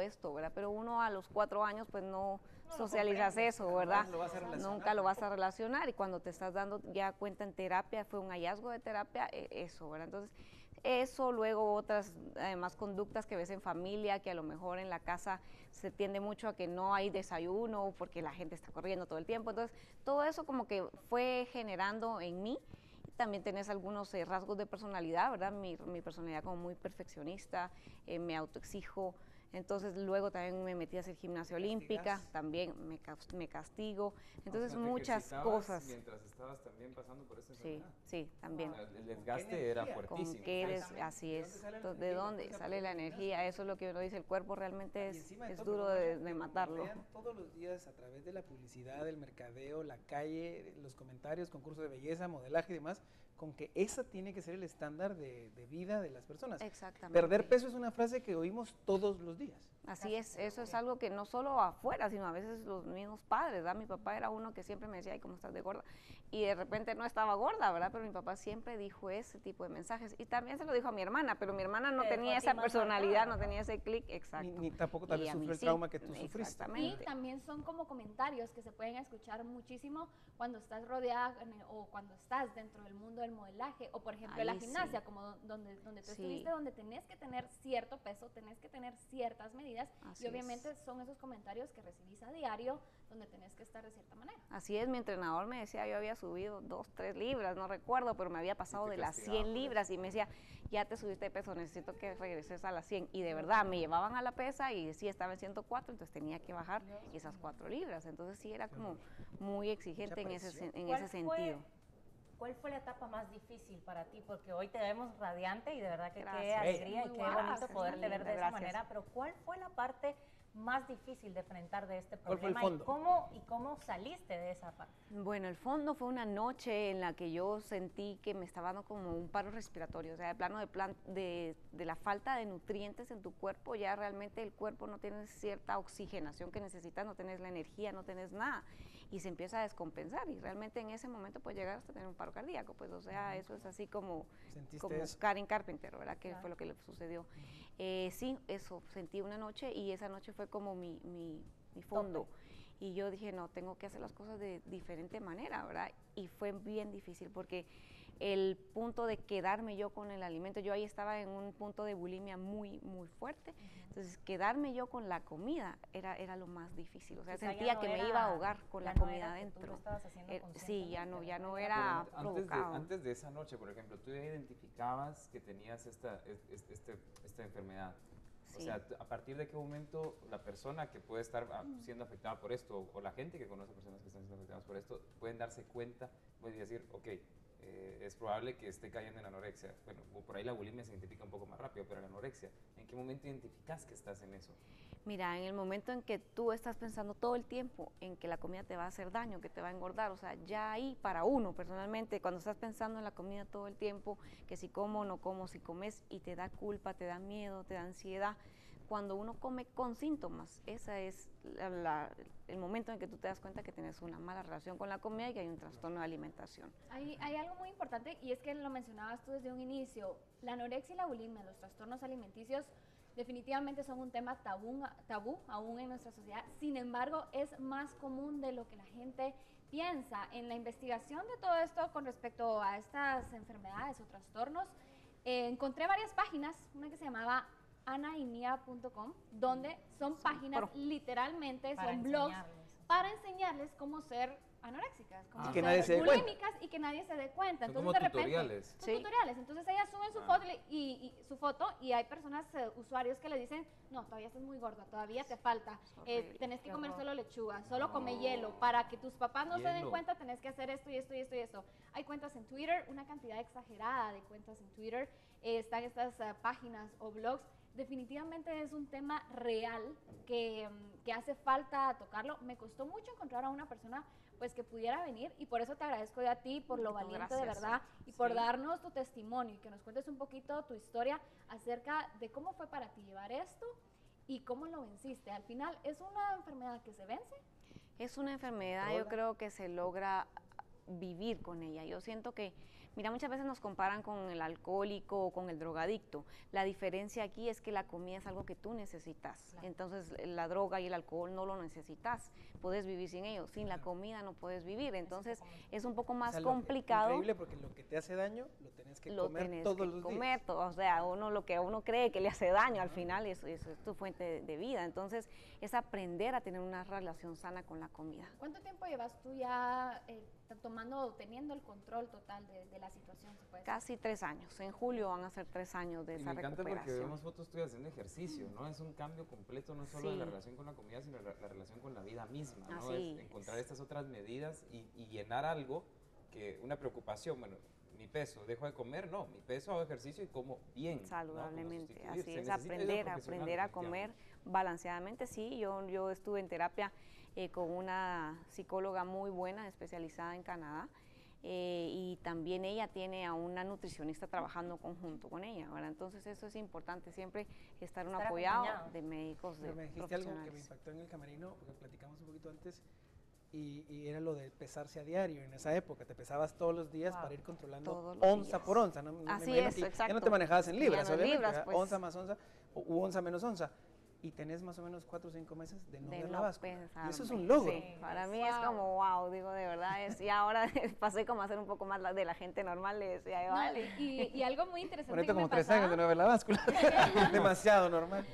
esto, ¿verdad? Pero uno a los cuatro años pues no, socializas eso, ¿verdad? Nunca lo vas a relacionar y cuando te estás dando ya cuenta en terapia, fue un hallazgo de terapia, e, eso, ¿verdad? Entonces, eso, luego otras además conductas que ves en familia, que a lo mejor en la casa se tiende mucho a que no hay desayuno porque la gente está corriendo todo el tiempo. Entonces, todo eso como que fue generando en mí también tenés algunos eh, rasgos de personalidad, ¿verdad? Mi, personalidad como muy perfeccionista, eh, me autoexijo, entonces luego también me metí a hacer gimnasia olímpica, también me, me castigo. Entonces muchas cosas. Mientras estabas también pasando por esa Sí, sí, también. el desgaste era fuertísimo. ¿Con qué eres? Así es. ¿De dónde sale la energía? Eso es lo que uno dice, el cuerpo realmente es, es duro de, de, matarlo. todos los días a través de la publicidad, el mercadeo, la calle, los comentarios, concursos de belleza, modelaje y demás, con que esa tiene que ser el estándar de, de vida de las personas. Exactamente. Perder peso es una frase que oímos todos los días Así es, eso es algo que no solo afuera, sino a veces los mismos padres, ¿verdad? Mi papá era uno que siempre me decía, ay, ¿cómo estás de gorda? Y de repente no estaba gorda, ¿verdad? Pero mi papá siempre dijo ese tipo de mensajes. Y también se lo dijo a mi hermana, pero mi hermana no tenía esa personalidad, no tenía ese clic exacto. Ni, tampoco tal vez sufrió el trauma que tú sufriste. Y también son como comentarios que se pueden escuchar muchísimo cuando estás rodeada o cuando estás dentro del mundo del modelaje, o por ejemplo la gimnasia, como donde, donde tú estuviste, donde tenés que tener cierto peso, tenés que tener cierto medidas y obviamente son esos comentarios que recibís a diario donde tenés que estar de cierta manera. Así es, mi entrenador me decía, yo había subido dos, tres libras, no recuerdo, pero me había pasado de las 100 libras y me decía, ya te subiste de peso, necesito que regreses a las 100 y de verdad me llevaban a la pesa y sí estaba en 104, entonces tenía que bajar esas cuatro libras, entonces sí era como muy exigente en ese, en ese sentido. ¿Cuál fue la etapa más difícil para ti? Porque hoy te vemos radiante y de verdad que qué alegría y qué bonito poderte ver de esa manera, pero ¿cuál fue la parte más difícil de enfrentar de este problema y cómo y cómo saliste de esa parte? Bueno, el fondo fue una noche en la que yo sentí que me estaba dando como un paro respiratorio, o sea, de plano de, plan, de, de la falta de nutrientes en tu cuerpo, ya realmente el cuerpo no tiene cierta oxigenación que necesitas, no tienes la energía, no tienes nada y se empieza a descompensar y realmente en ese momento puede llegar hasta tener un paro cardíaco, pues o sea, eso es así como, como Karen Carpenter, ¿verdad? Que fue lo que le sucedió. Eh, sí, eso, sentí una noche y esa noche fue como mi, mi, fondo. Y yo dije, no, tengo que hacer las cosas de diferente manera, ¿verdad? Y fue bien difícil porque el punto de quedarme yo con el alimento, yo ahí estaba en un punto de bulimia muy, muy fuerte. Entonces, quedarme yo con la comida era, era lo más difícil. O sea, sentía que me iba a ahogar con la comida adentro. Er, sí, ya no, ya no era antes de, antes de esa noche, por ejemplo, tú ya identificabas que tenías esta, este, esta enfermedad. O sea, a partir de qué momento la persona que puede estar ah, siendo afectada por esto o la gente que conoce personas que están siendo afectadas por esto pueden darse cuenta, pueden decir, ok, eh, es probable que esté cayendo en anorexia. Bueno, por ahí la bulimia se identifica un poco más rápido, pero la anorexia, ¿en qué momento identificas que estás en eso? Mira, en el momento en que tú estás pensando todo el tiempo en que la comida te va a hacer daño, que te va a engordar, o sea, ya ahí para uno personalmente, cuando estás pensando en la comida todo el tiempo, que si como o no como, si comes y te da culpa, te da miedo, te da ansiedad, cuando uno come con síntomas, ese es el momento en que tú te das cuenta que tienes una mala relación con la comida y que hay un trastorno de alimentación. Hay, hay algo muy importante y es que lo mencionabas tú desde un inicio, la anorexia y la bulimia, los trastornos alimenticios, definitivamente son un tema tabú, tabú aún en nuestra sociedad. Sin embargo, es más común de lo que la gente piensa. En la investigación de todo esto con respecto a estas enfermedades o trastornos, eh, encontré varias páginas, una que se llamaba anaimia.com, donde son páginas, literalmente, son blogs para enseñarles cómo ser anoréxicas, como que nadie se bulímicas y que nadie se dé cuenta. Entonces, como de repente, tutoriales. Son tutoriales. Entonces ellas suben su ah. foto y, su foto y hay personas, eh, usuarios que le dicen, no, todavía estás muy gorda, todavía te falta, eh, tenés que comer solo lechuga, solo come hielo, para que tus papás no se den cuenta tenés que hacer esto y esto y esto y esto. Hay cuentas en Twitter, una cantidad exagerada de cuentas en Twitter, eh, están estas páginas o blogs definitivamente es un tema real que, que, hace falta tocarlo. Me costó mucho encontrar a una persona pues que pudiera venir y por eso te agradezco a ti por lo valiente de verdad y por darnos tu testimonio y que nos cuentes un poquito tu historia acerca de cómo fue para ti llevar esto y cómo lo venciste. Al final, ¿es una enfermedad que se vence? Es una enfermedad, yo creo que se logra vivir con ella. Yo siento que Mira, muchas veces nos comparan con el alcohólico o con el drogadicto. La diferencia aquí es que la comida es algo que tú necesitas. Entonces, la droga y el alcohol no lo necesitas. Puedes vivir sin ellos. Sin la comida no puedes vivir. Entonces, es un poco más complicado. Es increíble porque lo que te hace daño lo tienes que comer todos los comer, días. o sea, uno lo que uno cree que le hace daño al final es, es, tu fuente de, vida. Entonces, es aprender a tener una relación sana con la comida. ¿Cuánto tiempo llevas tú ya eh, tomando, teniendo el control total de, la situación? Casi tres años. En julio van a ser tres años de y esa me encanta porque vemos fotos tuyas haciendo ejercicio, ¿no? Es un cambio completo, no solo en la relación con la comida, sino la, la relación con la vida misma, ¿no? Es encontrar estas otras medidas y, y llenar algo que una preocupación, bueno, mi peso, dejo de comer, no, mi peso hago ejercicio y como bien. Saludablemente, así es, aprender, aprender a comer balanceadamente, sí, yo, yo estuve en terapia eh, con una psicóloga muy buena, especializada en Canadá, eh, y también ella tiene a una nutricionista trabajando conjunto con ella, ¿verdad? Entonces eso es importante, siempre estar, un apoyado de médicos, de me dijiste algo que me impactó en el camerino, porque platicamos un poquito antes, y, era lo de pesarse a diario. En esa época te pesabas todos los días para ir controlando onza por onza. ¿no? Así es, exacto. Ya no te manejabas en libras, obviamente. Libras, pues. Onza más onza, u onza menos onza y tenés más o menos cuatro o cinco meses de no ver la báscula. Y eso es un logro. Sí, para mí es como wow, digo, de verdad es. Y ahora pasé como a ser un poco más de la gente normal, le decía, vale. y, y, algo muy interesante. Ahorita como tres años de no ver la báscula. Demasiado normal.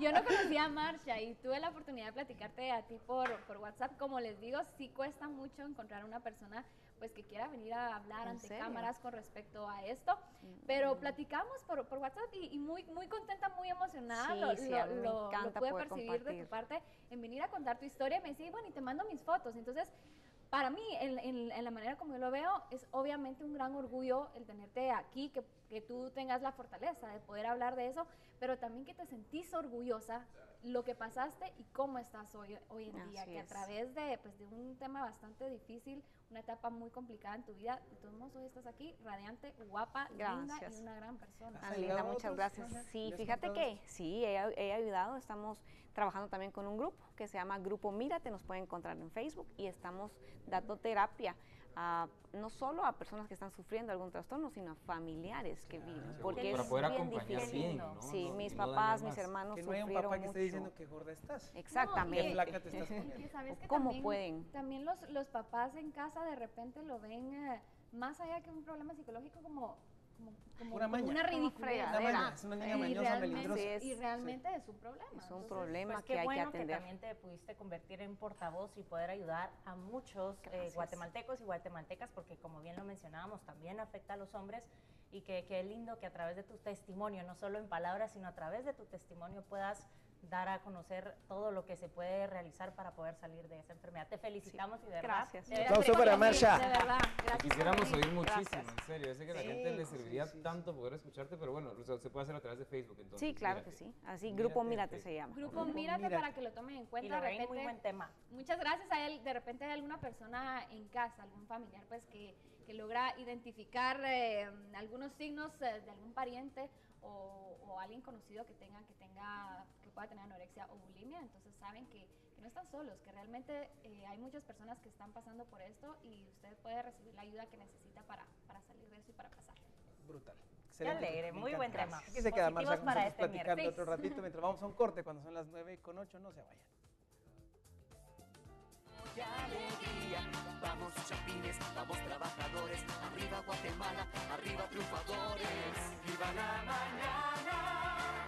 yo no conocía a Marcia y tuve la oportunidad de platicarte a ti por, por WhatsApp. Como les digo, sí cuesta mucho encontrar una persona pues que quiera venir a hablar ante cámaras con respecto a esto. Pero platicamos por, por WhatsApp y, muy, muy contenta, muy emocionada. lo, lo, pude percibir de tu parte en venir a contar tu historia. Me decía, bueno, y te mando mis fotos. Entonces, para mí, en, en, la manera como yo lo veo, es obviamente un gran orgullo el tenerte aquí, que, que, tú tengas la fortaleza de poder hablar de eso, pero también que te sentís orgullosa lo que pasaste y cómo estás hoy, hoy en día, que a través de, pues, de un tema bastante difícil, una etapa muy complicada en tu vida. De todos modos, hoy estás aquí, radiante, guapa, linda y una gran persona. linda, muchas gracias. Sí, fíjate que sí, he, ayudado. Estamos trabajando también con un grupo que se llama Grupo Mírate, nos pueden encontrar en Facebook y estamos dando terapia no solo a personas que están sufriendo algún trastorno, sino a familiares que viven. Porque para poder acompañar bien, ¿no? Sí, mis papás, mis hermanos que no hay un papá que esté diciendo que gorda estás. Exactamente. No, flaca te estás poniendo. ¿Cómo también, pueden? También los, los papás en casa de repente lo ven eh, más allá que un problema psicológico como como, una, una ridícula. Es una niña mañosa, melindrosa. Y realmente es un problema. Es un problema pues, que hay que atender. que también te pudiste convertir en portavoz y poder ayudar a muchos eh, guatemaltecos y guatemaltecas, porque como bien lo mencionábamos, también afecta a los hombres y que qué lindo que a través de tu testimonio, no solo en palabras, sino a través de tu testimonio puedas dar a conocer todo lo que se puede realizar para poder salir de esa enfermedad. Te felicitamos y de verdad. Gracias. Aplauso para Marsha. De verdad. Quisiéramos oír muchísimo, en serio. Yo sé que a la gente le serviría tanto poder escucharte, pero bueno, se puede hacer a través de Facebook entonces. Sí, claro que sí. Así, Grupo Mírate, se llama. Grupo, Mírate, para que lo tomen en cuenta. Y de repente, muy buen tema. Muchas gracias a él. De repente hay alguna persona en casa, algún familiar, pues que, que logra identificar eh, algunos signos eh, de algún pariente o, o, alguien conocido que tenga, que tenga pueda tener anorexia o bulimia, entonces saben que, que no están solos, que realmente eh, hay muchas personas que están pasando por esto y usted puede recibir la ayuda que necesita para, para salir de eso y para pasar. Brutal. Qué alegre, muy buen tema. Aquí se queda Marcia con nosotros este platicando otro ratito mientras vamos a un corte cuando son las 9 con 8, no se vayan. Vamos chapines, vamos trabajadores, arriba Guatemala, arriba triunfadores, viva la mañana,